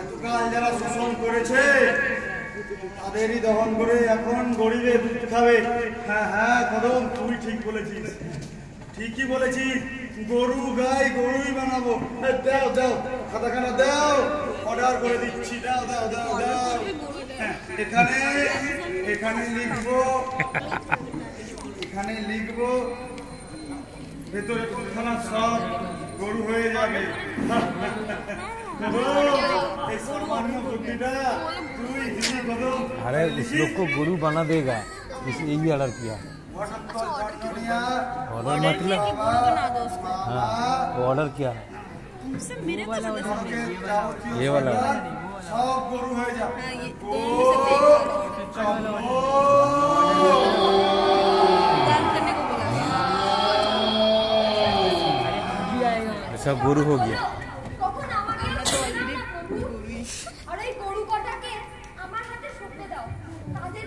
এতকাল যারা শোষণ করেছে তাদেরই দহন করে এখন গরিবে দুধ খাবে। হ্যাঁ হ্যাঁ কদম তুই ঠিক বলেছিস। ঠিকই বলেছিস। গরু গাই গরুই বানাবো। দাও দাও খাতাখানা দাও অর্ডার করে দিচ্ছি। দাও দাও দাও দাও। হ্যাঁ, এখানে এখানে লিখব এখানে লিখব ভেতরে দুধখানা সব গরু হয়ে যাবে এই সামান্য বুদ্ধিটা তুই দিদি কদম अरे उस लोग को गुरु बना देगा इस यही ऑर्डर किया ऑर्डर मतलब हाँ वो ऑर्डर किया है ये वाला সব গরু হয়ে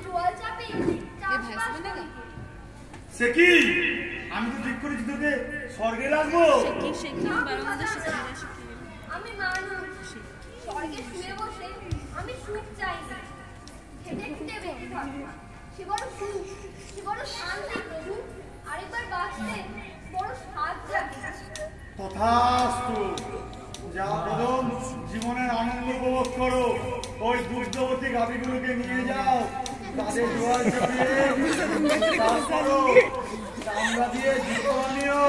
রোয়াল চাপে চাষবাস করি। সে কি? আমি তো ঠিক করেছি তোকে স্বর্গে রাখব। আমি মানুষ স্বর্গে শুয়ে বসে আমি সুখ চাই। না খেটে খুঁটে বেঁচে থাকব। সে বড় সুখ সে বড় শান্তি প্রভু আরেকবার বাঁচতে তথাস্তু যা প্রথম জীবনের আনন্দ উপভোগ করো ওই দুর্গবতী গাভীগুলোকে নিয়ে যাও তাদের জোয়ার চাপিয়ে চাষ করো চামড়া দিয়ে জুতো বানিও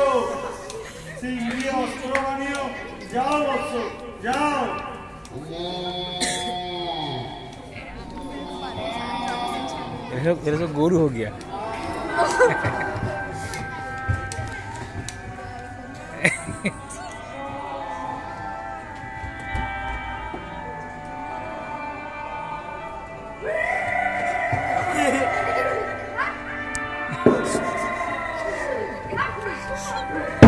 সেই দিয়ে অস্ত্র বানিও যাও বৎস যাও ये सब ये सब गुरु हो गया Oh,